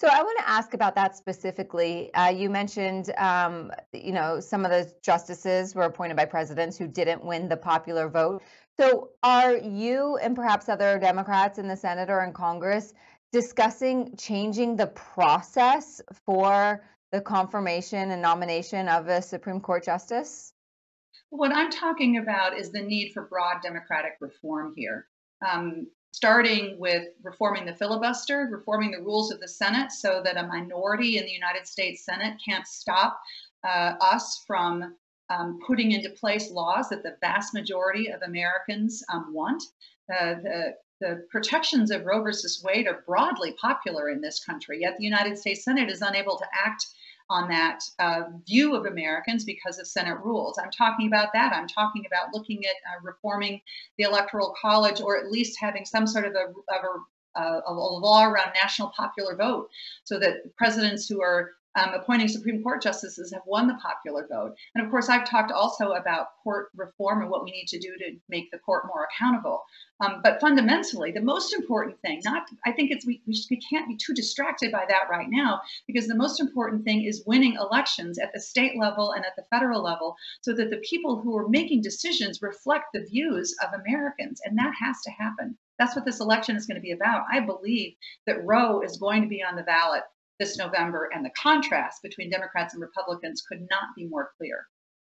So I want to ask about that specifically. Uh, you mentioned, um, you know, some of the justices were appointed by presidents who didn't win the popular vote. So are you and perhaps other Democrats in the Senate or in Congress discussing changing the process for the confirmation and nomination of a Supreme Court justice? What I'm talking about is the need for broad democratic reform here. Um, starting with reforming the filibuster, reforming the rules of the Senate so that a minority in the United States Senate can't stop uh, us from um, putting into place laws that the vast majority of Americans um, want. Uh, the, the protections of Roe versus Wade are broadly popular in this country, yet the United States Senate is unable to act on that uh, view of Americans because of Senate rules. I'm talking about that. I'm talking about looking at uh, reforming the Electoral College or at least having some sort of a, of a, uh, a law around national popular vote so that presidents who are um, appointing Supreme Court justices have won the popular vote. And of course, I've talked also about court reform and what we need to do to make the court more accountable. Um, but fundamentally, the most important thing, not I think it's we, we, we can't be too distracted by that right now, because the most important thing is winning elections at the state level and at the federal level, so that the people who are making decisions reflect the views of Americans, and that has to happen. That's what this election is going to be about. I believe that Roe is going to be on the ballot this November, and the contrast between Democrats and Republicans could not be more clear.